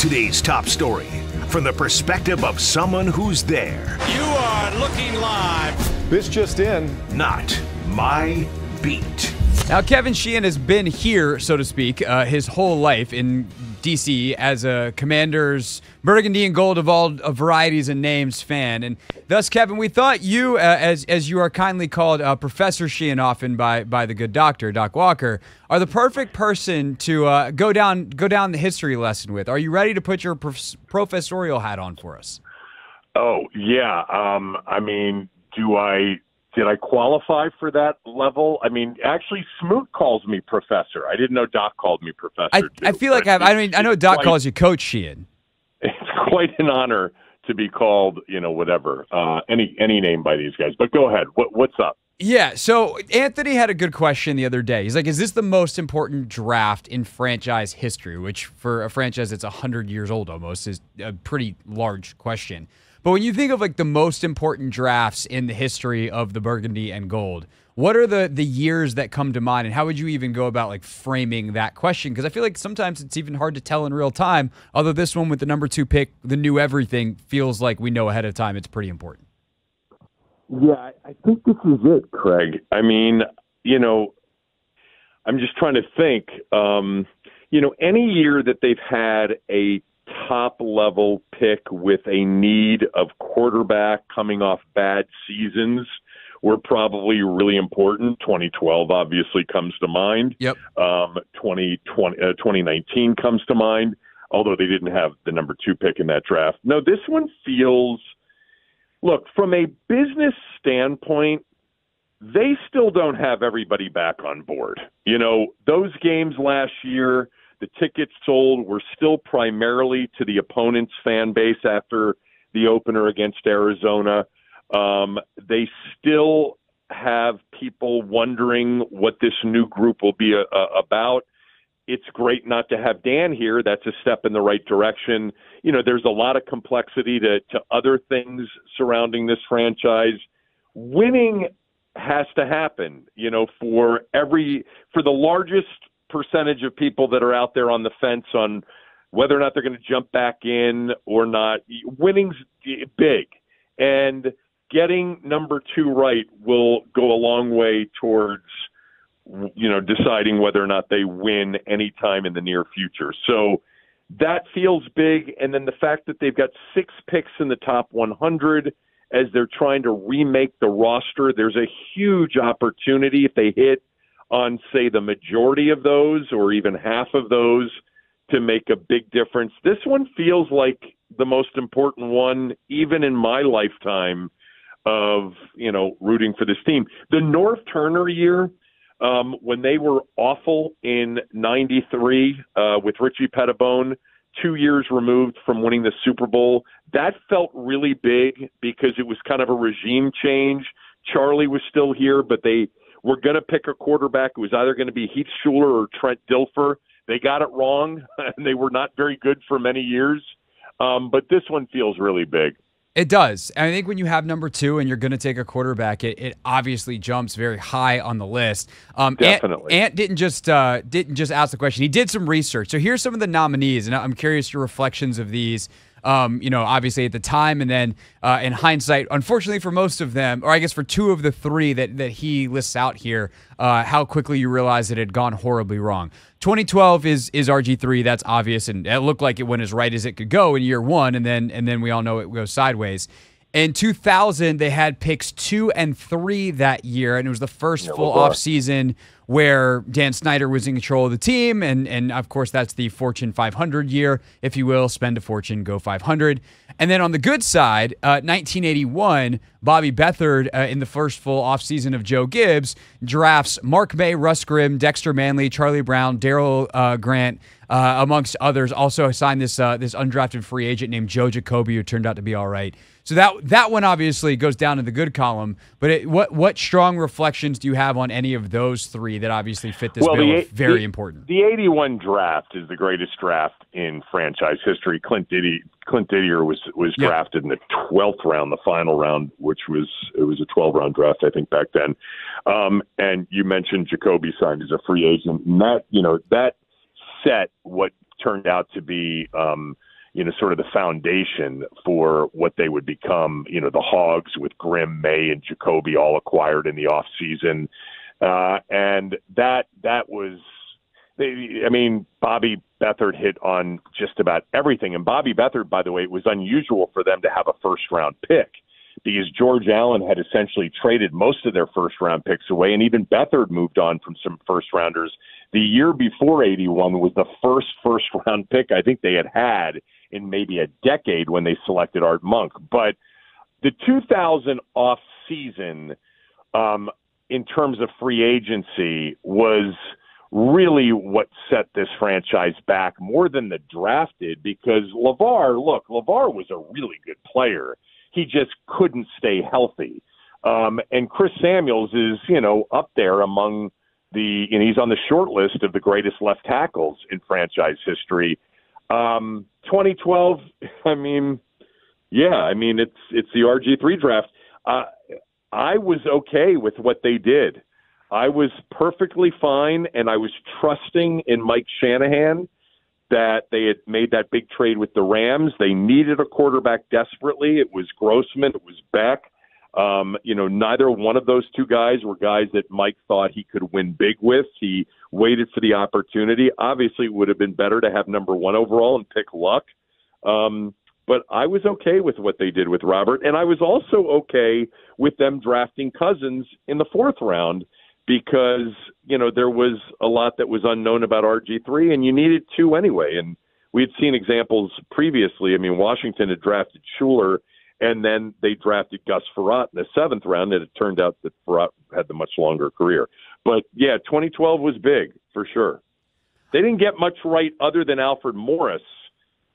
Today's top story from the perspective of someone who's there. You are looking live. This just in. Not my beat. Now, Kevin Sheehan has been here, so to speak, uh, his whole life in DC as a Commanders burgundy and gold of all varieties and names fan. And thus, Kevin, we thought you, uh, as as you are kindly called uh, Professor Sheehan often by by the good doctor, Doc Walker, are the perfect person to uh, go down go down the history lesson with. Are you ready to put your prof- professorial hat on for us? Oh yeah. Um, I mean, do I did I qualify for that level? I mean, actually, Smoot calls me professor. I didn't know Doc called me professor. I, too, I feel like I've, I mean I know Doc quite, calls you Coach Sheehan. It's quite an honor to be called, you know, whatever uh, any any name by these guys. But go ahead. What what's up? Yeah, so Anthony had a good question the other day. He's like, "Is this the most important draft in franchise history?" Which, for a franchise that's hundred years old almost, is a pretty large question. But when you think of like the most important drafts in the history of the Burgundy and Gold, what are the the years that come to mind, and how would you even go about like framing that question? Because I feel like sometimes it's even hard to tell in real time. Although this one with the number two pick, the new everything feels like we know ahead of time. It's pretty important. Yeah, I think this is it, Craig. I mean, you know, I'm just trying to think. Um, you know, any year that they've had a top level pick with a need of quarterback coming off bad seasons were probably really important. 2012 obviously comes to mind. Yep. Um, 2020, uh, 2019 comes to mind, although they didn't have the number two pick in that draft. No, this one feels, look, from a business standpoint, they still don't have everybody back on board. You know, those games last year, the tickets sold were still primarily to the opponent's fan base after the opener against Arizona. Um, they still have people wondering what this new group will be a, a, about. It's great not to have Dan here. That's a step in the right direction. You know, there's a lot of complexity to, to other things surrounding this franchise. Winning has to happen, you know, for every for the largest percentage of people that are out there on the fence on whether or not they're going to jump back in or not. Winning's big, and getting number two right will go a long way towards you know deciding whether or not they win anytime in the near future. So that feels big, and then the fact that they've got six picks in the top 100 as they're trying to remake the roster. There's a huge opportunity if they hit on, say, the majority of those or even half of those to make a big difference. This one feels like the most important one, even in my lifetime of, you know, rooting for this team. The Norv Turner year, um, when they were awful in 93 uh, with Richie Petitbon, two years removed from winning the Super Bowl, that felt really big because it was kind of a regime change. Charlie was still here, but they were going to pick a quarterback. It was either going to be Heath Shuler or Trent Dilfer. They got it wrong, and they were not very good for many years. Um, but this one feels really big. It does. And I think when you have number two and you're going to take a quarterback, it, it obviously jumps very high on the list. Um, Definitely. Ant, Ant didn't just uh, didn't just ask the question. He did some research. So here's some of the nominees, and I'm curious your reflections of these um, you know, obviously at the time, and then uh, in hindsight, unfortunately for most of them, or I guess for two of the three that, that he lists out here, uh, how quickly you realize it had gone horribly wrong. 2012 is is RG3. That's obvious, and it looked like it went as right as it could go in year one, and then and then we all know it goes sideways. In 2000, they had picks two and three that year, and it was the first yeah, full off season where Dan Snyder was in control of the team, and and of course that's the Fortune 500 year, if you will, spend a fortune, go 500. And then on the good side, uh, 1981, Bobby Beathard uh, in the first full off season of Joe Gibbs drafts Mark May, Russ Grimm, Dexter Manley, Charlie Brown, Darryl uh, Grant. Uh, amongst others, also signed this uh, this undrafted free agent named Joe Jacoby, who turned out to be all right. So that that one obviously goes down in the good column. But it, what what strong reflections do you have on any of those three that obviously fit this well, bill? The, very the, important. The '81 draft is the greatest draft in franchise history. Clint Diddy, Clint Didier was was drafted in the 12th round, the final round, which was it was a 12 round draft, I think back then. Um, and you mentioned Jacoby signed as a free agent, and that you know that set what turned out to be. Um, you know, sort of the foundation for what they would become. You know, the Hogs with Grimm, May, and Jacoby all acquired in the off season, uh, and that that was. They, I mean, Bobby Beathard hit on just about everything, and Bobby Beathard, by the way, it was unusual for them to have a first round pick because George Allen had essentially traded most of their first round picks away, and even Beathard moved on from some first rounders. The year before 81 was the first first round pick I think they had had in maybe a decade when they selected Art Monk. But the 2000 off season, um, in terms of free agency, was really what set this franchise back more than the drafted because LaVar, look, LaVar was a really good player he just couldn't stay healthy. Um, and Chris Samuels is, you know, up there among the, and he's on the short list of the greatest left tackles in franchise history. Um, 2012, I mean, yeah, I mean it's it's the RG three draft. Uh, I was okay with what they did. I was perfectly fine, and I was trusting in Mike Shanahan that they had made that big trade with the Rams. They needed a quarterback desperately. It was Grossman, it was Beck. Um, you know, neither one of those two guys were guys that Mike thought he could win big with. He waited for the opportunity. Obviously, it would have been better to have number one overall and pick Luck. Um, but I was okay with what they did with Robert, and I was also okay with them drafting Cousins in the fourth round because you know there was a lot that was unknown about RG3, and you needed two anyway. And we had seen examples previously. I mean, Washington had drafted Shuler, and then they drafted Gus Frerotte in the seventh round, and it turned out that Frerotte had the much longer career. But yeah, 2012 was big for sure. They didn't get much right other than Alfred Morris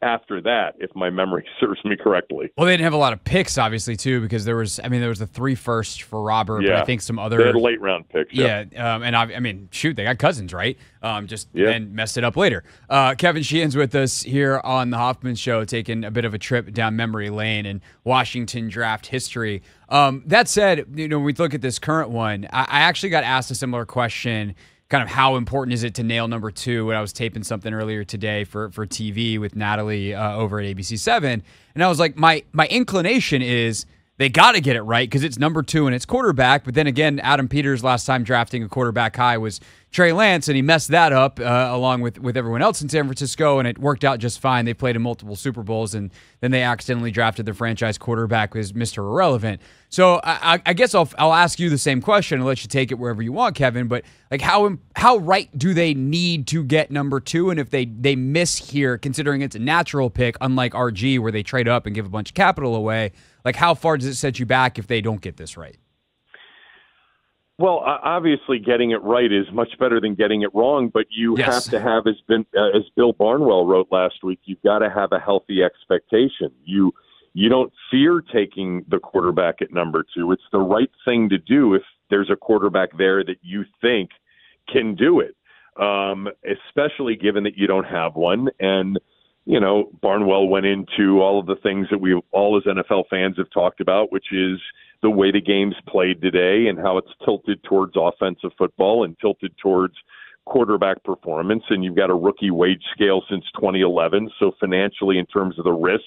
after that, if my memory serves me correctly. Well, they didn't have a lot of picks, obviously, too, because there was, I mean, there was the three first for Robert, yeah. but I think some other they had late round picks. Yeah, yeah um, and I, I, mean, shoot, they got Cousins right, um, just yeah. and messed it up later. Uh, Kevin Sheehan's with us here on the Hoffman Show, taking a bit of a trip down memory lane in Washington draft history. Um, that said, you know, when we look at this current one, I, I actually got asked a similar question kind of how important is it to nail number two when I was taping something earlier today for for TV with Natalie uh, over at ABC Seven, and I was like, my my inclination is they got to get it right because it's number two and it's quarterback. But then again, Adam Peters last time drafting a quarterback high was Trey Lance, and he messed that up uh, along with, with everyone else in San Francisco, and it worked out just fine. They played in multiple Super Bowls, and then they accidentally drafted their franchise quarterback as Mr. Irrelevant. So I, I guess I'll, I'll ask you the same question and let you take it wherever you want, Kevin. But like, how how right do they need to get number two? And if they they miss here, considering it's a natural pick, unlike RG where they trade up and give a bunch of capital away, like how far does it set you back if they don't get this right? Well, obviously, getting it right is much better than getting it wrong. But you yes. have to have, as, been, uh, as Bill Barnwell wrote last week, you've got to have a healthy expectation. You you don't fear taking the quarterback at number two. It's the right thing to do if there's a quarterback there that you think can do it, um, especially given that you don't have one. And you know, Barnwell went into all of the things that we all as NFL fans have talked about, which is the way the game's played today and how it's tilted towards offensive football and tilted towards quarterback performance. And you've got a rookie wage scale since 2011. So financially, in terms of the risk,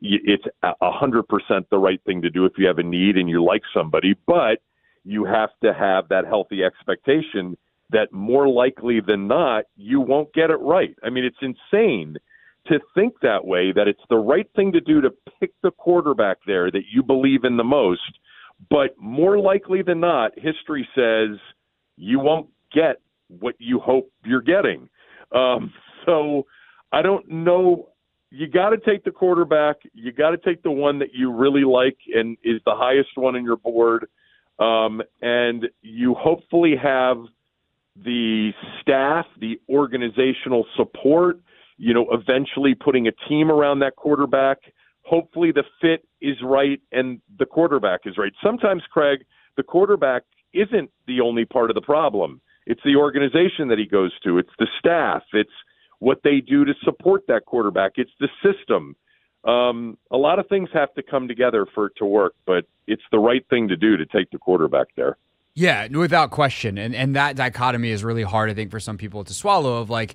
it's a hundred percent the right thing to do if you have a need and you like somebody, but you have to have that healthy expectation that more likely than not, you won't get it right. I mean, it's insane to think that way that it's the right thing to do to pick the quarterback there that you believe in the most but more likely than not, history says you won't get what you hope you're getting. Um, so I don't know. You got to take the quarterback. You got to take the one that you really like and is the highest one on your board. Um, and you hopefully have the staff, the organizational support, you know, eventually putting a team around that quarterback hopefully the fit is right and the quarterback is right. Sometimes, Craig, the quarterback isn't the only part of the problem. It's the organization that he goes to, it's the staff, it's what they do to support that quarterback, it's the system. Um, a lot of things have to come together for it to work, but it's the right thing to do to take the quarterback there. Yeah, without question. And and that dichotomy is really hard, I think, for some people to swallow. Of like,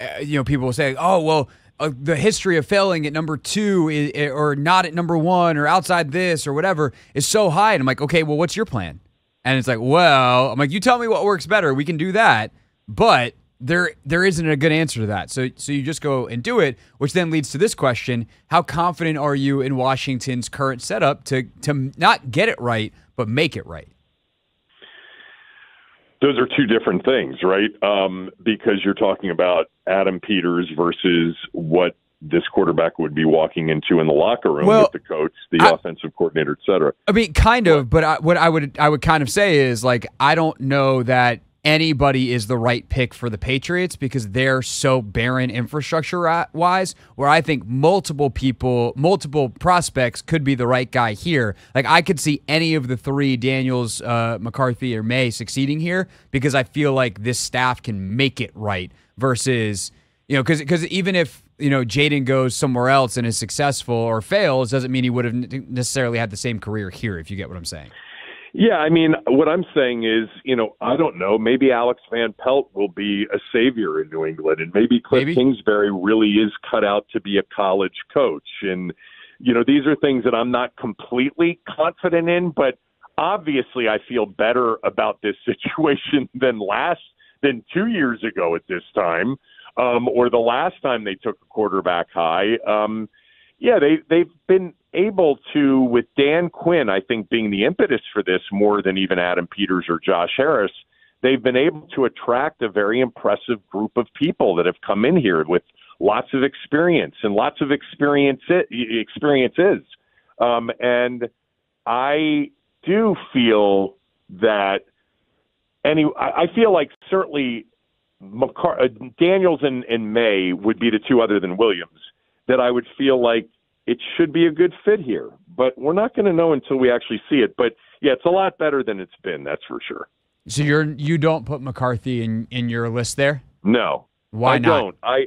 uh, you know, people will say, "Oh, well, the history of failing at number two or not at number one or outside this or whatever is so high. And I'm like, okay, well, what's your plan? And it's like, well, I'm like, you tell me what works better. We can do that. But there there isn't a good answer to that. So so you just go and do it, which then leads to this question: How confident are you in Washington's current setup to to not get it right, but make it right? Those are two different things, right? Um, because you're talking about Adam Peters versus what this quarterback would be walking into in the locker room well, with the coach, the I, offensive coordinator, et cetera. I mean, kind of, but I, what I would I would kind of say is like I don't know that anybody is the right pick for the Patriots because they're so barren infrastructure wise. Where I think multiple people, multiple prospects could be the right guy here. Like I could see any of the three Daniels, uh, McCarthy, or Maye succeeding here because I feel like this staff can make it right versus you know because because even if you know Jayden goes somewhere else and is successful or fails doesn't mean he would have necessarily had the same career here. If you get what I'm saying. Yeah, I mean, what I'm saying is, you know, I don't know. Maybe Alex Van Pelt will be a savior in New England, and maybe Cliff maybe. Kingsbury really is cut out to be a college coach. And you know, these are things that I'm not completely confident in, but obviously, I feel better about this situation than last than two years ago at this time, um, or the last time they took a quarterback high. Um, yeah, they they've been able to, with Dan Quinn, I think being the impetus for this more than even Adam Peters or Josh Harris, they've been able to attract a very impressive group of people that have come in here with lots of experience and lots of experience experiences. Um, and I do feel that any I feel like certainly McCar- uh, Daniels and, and Maye would be the two other than Williams that I would feel like it should be a good fit here. But we're not going to know until we actually see it. But yeah, it's a lot better than it's been. That's for sure. So you're you don't put McCarthy in in your list there? No. Why I not? don't. I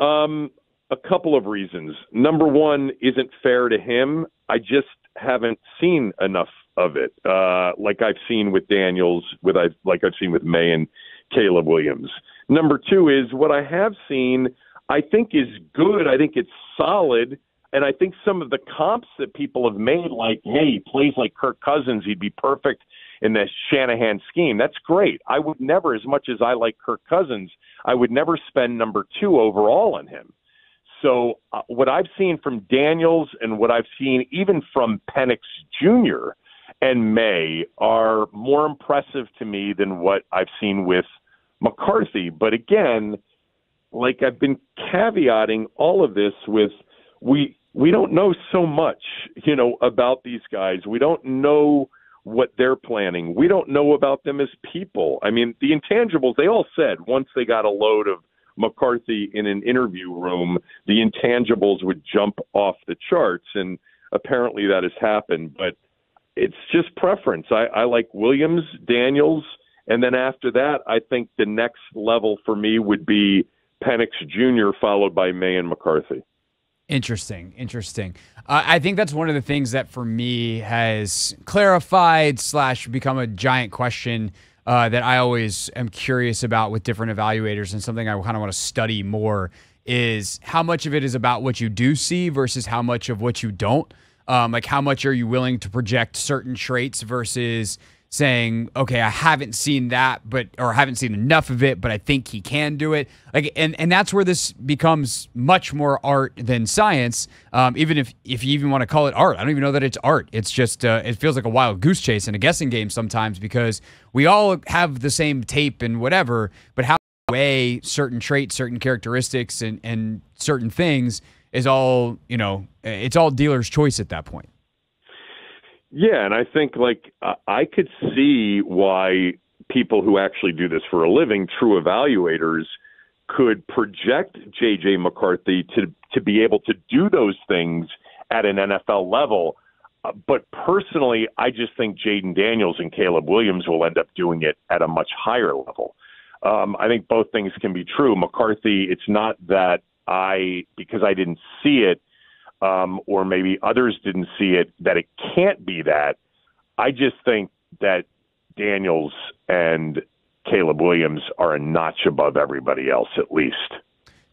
um a couple of reasons. Number one isn't fair to him. I just haven't seen enough of it. Uh, like I've seen with Daniels, with I like I've seen with Maye and Caleb Williams. Number two is what I have seen I think is good. I think it's solid. And I think some of the comps that people have made, like, hey, he plays like Kirk Cousins, he'd be perfect in the Shanahan scheme. That's great. I would never, as much as I like Kirk Cousins, I would never spend number two overall on him. So, uh, what I've seen from Daniels and what I've seen even from Penix Jr. and Maye are more impressive to me than what I've seen with McCarthy. But again, like I've been caveating all of this with we we don't know so much, you know, about these guys. We don't know what they're planning. We don't know about them as people. I mean, the intangibles, they all said once they got a load of McCarthy in an interview room, the intangibles would jump off the charts. And apparently that has happened. But it's just preference. I, I like Williams, Daniels, and then after that, I think the next level for me would be Penix Jr., followed by Maye and McCarthy. Interesting, interesting. Uh, I think that's one of the things that for me has clarified slash become a giant question uh, that I always am curious about with different evaluators, and something I kind of want to study more is how much of it is about what you do see versus how much of what you don't. Um, like how much are you willing to project certain traits versus saying, okay, I haven't seen that, but or haven't seen enough of it, but I think he can do it. Like, and and that's where this becomes much more art than science. Um, even if if you even want to call it art, I don't even know that it's art. It's just uh, it feels like a wild goose chase and a guessing game sometimes because we all have the same tape and whatever, but how weigh certain traits, certain characteristics, and and certain things is all you know. It's all dealer's choice at that point. Yeah, and I think like I could see why people who actually do this for a living, true evaluators, could project JJ McCarthy to to be able to do those things at an NFL level. Uh, but personally, I just think Jayden Daniels and Caleb Williams will end up doing it at a much higher level. Um, I think both things can be true. McCarthy, it's not that I because I didn't see it um, or maybe others didn't see it, that it can't be that. I just think that Daniels and Caleb Williams are a notch above everybody else, at least.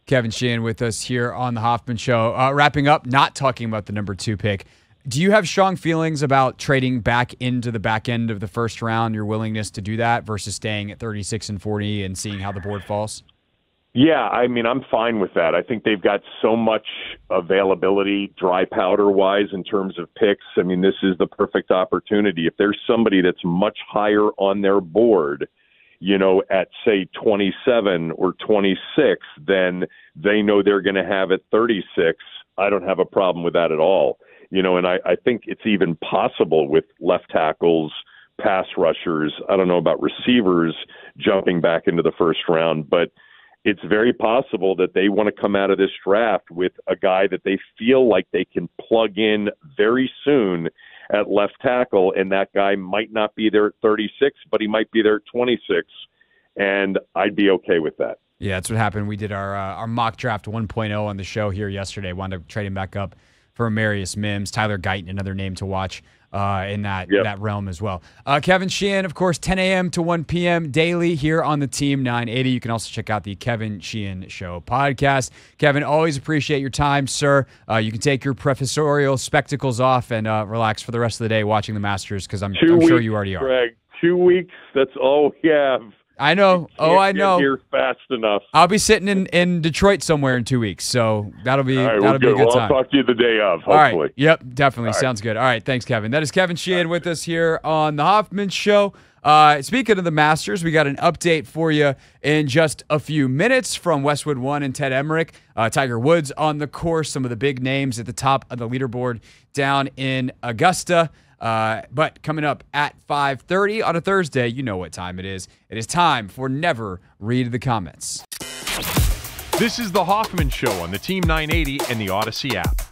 Kevin Sheehan with us here on the Hoffman Show. Uh, wrapping up, not talking about the number two pick. Do you have strong feelings about trading back into the back end of the first round, your willingness to do that versus staying at 36 and 40 and seeing how the board falls? Yeah, I mean, I'm fine with that. I think they've got so much availability, dry powder wise, in terms of picks. I mean, this is the perfect opportunity. If there's somebody that's much higher on their board, you know, at say 27 or 26, then they know they're going to have at 36. I don't have a problem with that at all you know, and I, I think it's even possible with left tackles, pass rushers. I don't know about receivers jumping back into the first round, but it's very possible that they want to come out of this draft with a guy that they feel like they can plug in very soon at left tackle, and that guy might not be there at 36, but he might be there at 26, and I'd be okay with that. Yeah, that's what happened. We did our uh, our mock draft 1.0 on the show here yesterday. Wound up trading back up for Marius Mims, Tyler Guyton, another name to watch uh, in that yep. that realm as well. Uh, Kevin Sheehan, of course, 10 a.m. to 1 p.m. daily here on the Team 980. You can also check out the Kevin Sheehan Show podcast. Kevin, always appreciate your time, sir. Uh, you can take your professorial spectacles off and uh, relax for the rest of the day watching the Masters because I'm, I'm sure you already are. Greg, two weeks. That's all we have. I know. Oh, I know. Here fast enough. I'll be sitting in, in Detroit somewhere in two weeks, so that'll be right, that'll be a good well, time. I'll talk to you the day of. Hopefully. All right. Yep. Definitely. Sounds good. All right. Thanks, Kevin. That is Kevin Sheehan with us here on the Hoffman Show. Uh, speaking of the Masters, we got an update for you in just a few minutes from Westwood One and Ted Emmerich. Uh, Tiger Woods on the course, some of the big names at the top of the leaderboard down in Augusta. Uh, but coming up at 5:30 on a Thursday, you know what time it is. It is time for Never Read the Comments. This is the Hoffman Show on the Team 980 and the Audacy app.